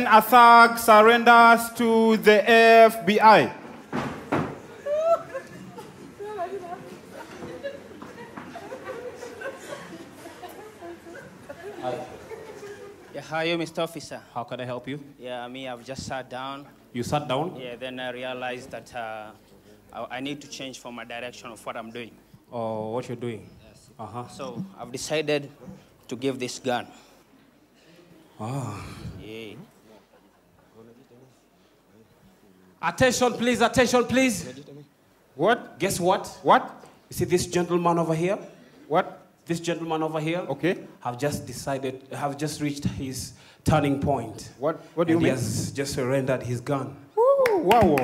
when a surrenders to the FBI? Yeah, how are you, Mr. Officer? How can I help you? Yeah, me, I've just sat down. You sat down? Yeah, then I realized that uh, I, I need to change for my direction of what I'm doing. Or what you're doing? Uh-huh. So I've decided to give this gun. Ah. Yeah. Attention, please. Attention, please. What? Guess what? What? You see this gentleman over here? What? This gentleman over here? Okay. Have just decided, have just reached his turning point. What? What do you And mean? He has just surrendered his gun. Woo, wow,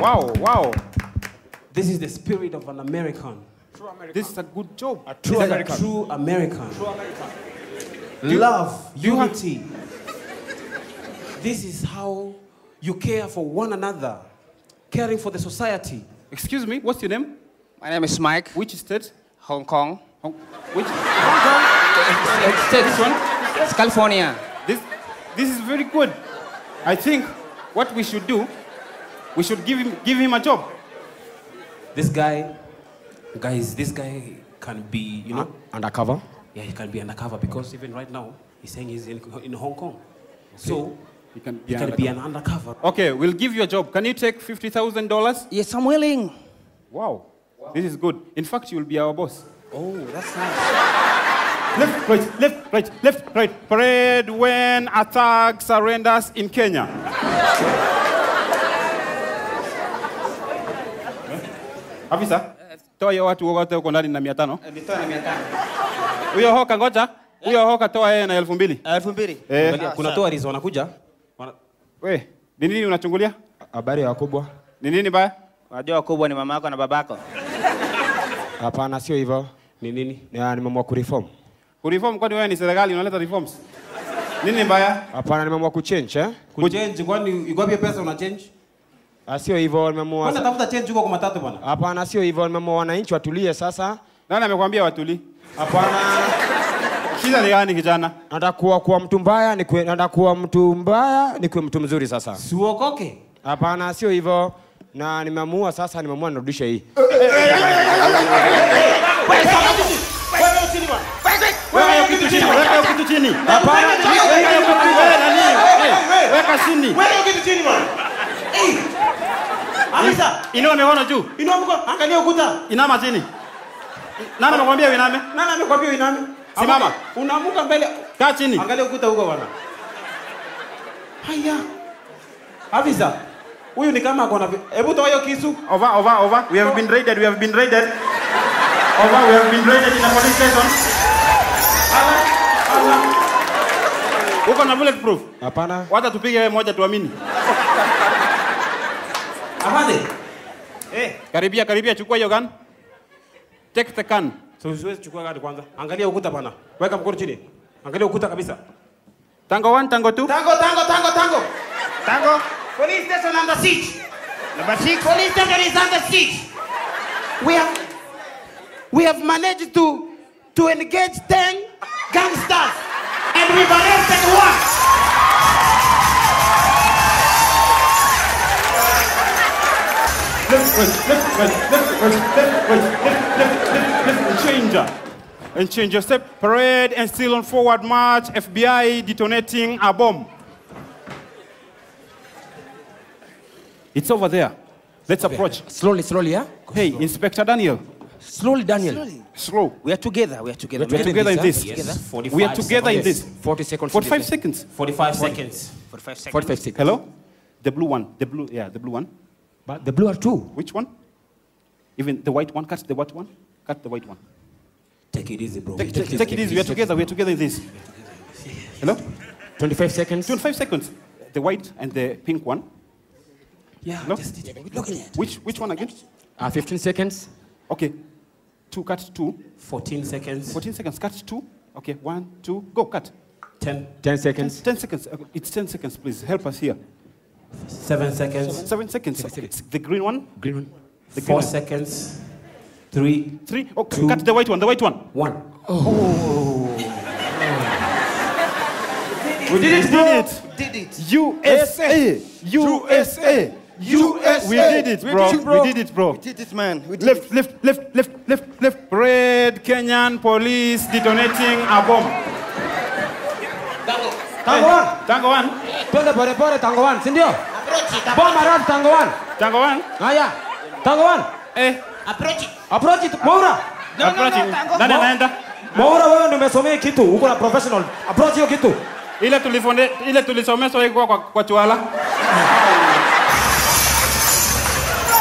wow, wow. This is the spirit of an American. True American. This is a good job. A True American. True American. True American. Love, unity. this is how you care for one another, caring for the society. Excuse me, what's your name? My name is Mike. Which state? Hong Kong. Hong- Which? This one? It's California. This, this is very good. I think what we should do, we should give him, give him a job. This guy, guys, this guy can be, you know, uh, Undercover? yeah, he can be undercover because even right now, he's saying he's in, in Hong Kong. So, He can be, you can be an undercover. Okay, we'll give you a job. Can you take $50,000? Yes, I'm willing. Wow. wow. This is good. In fact, you'll be our boss. Oh, that's nice. Left, right, left, right, left, right. Parade when a thug surrenders in Kenya. Afisa, toa hiyo watu wote huko ndani na mia tano. Nitoa na mia tano. Huyo hoka ngoja. Huyo hoka toa yeye na elfu mbili. Elfu mbili. Eh, Angalia, Kuna tourists wanakuja. We, ni nini unachungulia? Habari ya wakubwa? Ni nini baya? Unajua wakubwa ni mama yako na babako. Hapana, sio hivyo. Ni nini? Ni- Nimeamua kureform. Kureform kwani wewe ni serikali unaleta reforms? Nini mbaya? Hapana, nimeamua kuchange eh? Kuchange, kwani iko wapi pesa una change? Ah, sio hivyo, nimeamua Kwani tafuta change huko kwa matatu bwana. Hapana, sio hivyo, nimeamua wananchi watulie sasa. Nani amekwambia watulie? Hapana, Shida ni gani kijana? nataka kuwa kuwa mtu mbaya, nikuwe nataka kuwa mtu mbaya, ni nikuwe mtu mzuri sasa. Siuokoke. Hapana, sio hivyo. Na nimeamua sasa, nimeamua nirudishe hii. Weka kitu chini, weka kitu chini. Hapana, weka kitu wewe? Eh, Weka chini. Wewe kitu chini bwana. Eh. Inua mikono juu. inua mkono, angalia ukuta. Inama chini. Nani amekwambia uiname? Nani amekwambia uiname? Simama. Unaamuka mbele. Kaa chini. Angalia ukuta huko bwana. Haya. Afisa, huyu ni kama akona hebu toa hiyo kisu. Over, over, over. We have been raided. We have been raided. Over. We have been raided in a police station. Uko na bulletproof? Hapana, Wacha tupige wewe moja tuamini. Afande. Eh, karibia, karibia, chukua hiyo gun. Take the gun. So siwezi chukua gari kwanza. Angalia ukuta bana. Weka mkono chini. Angalia ukuta kabisa. Tango 1, tango 2. Tango, tango, tango, tango. Tango. Police station under siege. Number 6. Police station is under siege. We have we have managed to to engage 10 gangsters and we've arrested one. Change. And change your step. Parade and still on forward march. FBI detonating a bomb. It's over there. Let's approach. Slowly, slowly, yeah? Hey, Inspector Daniel. Slowly, Daniel. Slow. We are together. We are together. We are together in this. Yes. We are together in this. 40 seconds. 45 seconds. 45 seconds. 45 seconds. 45 seconds. Hello? The blue one. The blue, yeah, the blue one. But the blue are two. Which one? Even the white one. Cut the white one. Cut the white one. Take it easy, bro. Take, take, take it easy. We are together. We are together in this. Hello? 25 seconds. 25 seconds. The white and the pink one. Yeah, Hello? just look at it. Which, which one again? Uh, 15 seconds. Okay. Two, cut two. 14 seconds. 14 seconds. Cut two. Okay. One, two, go. Cut. 10. 10 seconds. 10 seconds. It's 10 seconds, please. Help us here. 7 seconds. Seven seconds. Okay. It's the green one. Green one. The 4 green one. seconds. 3. Three. Okay. Two. Cut the white one. The white one. 1. it. We did it, bro. Did it. USA. USA. USA. We did it, bro. We did it, bro. We did it, man. We did Lift, it. lift, lift, lift, lift, lift. Red Kenyan police detonating a bomb. Tango one. Tango one. Twende pole pole tango one, si ndio? Approach Bomba Bomb Tangoan. tango one. Tango one. Haya. Tango one. Eh, Approach. Approach No, no, approaching. Nani anaenda? Maura wewe ndio umesomea kitu, uko na professional. Approach hiyo kitu. Ile tulifonde, ile tulisomeshwa kwa, kwa Chwala.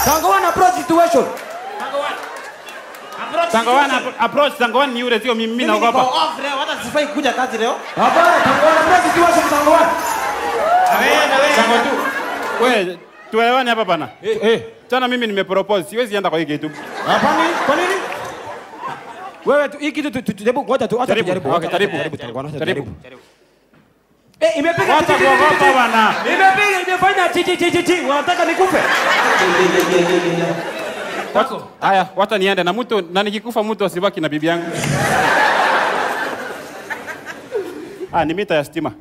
Tango one approach situation. Tango one approach, Tango one ni yule sio mimi mimi naogopa. niko off leo, hata sifai kuja kazi leo. Hapana, tango one approach situation tango one. Tango tu. Wewe tuelewane hapa bana. Eh Hey. Tena mimi nimepropose, siwezi enda kwa hii kitu. Hapana, kwa nini? Wewe tu hii kitu tu- tu- tujaribu ngoja tu acha Jaribu. tujaribu. Okay, jaribu. Jaribu. Eh, imepiga titi, kuogopa bana. Imepiga imefanya chi chi chi chi Unataka nikufe. Haya, wacha niende na mtu na nikikufa mtu asibaki na bibi yangu. Ah, ni mita ya stima.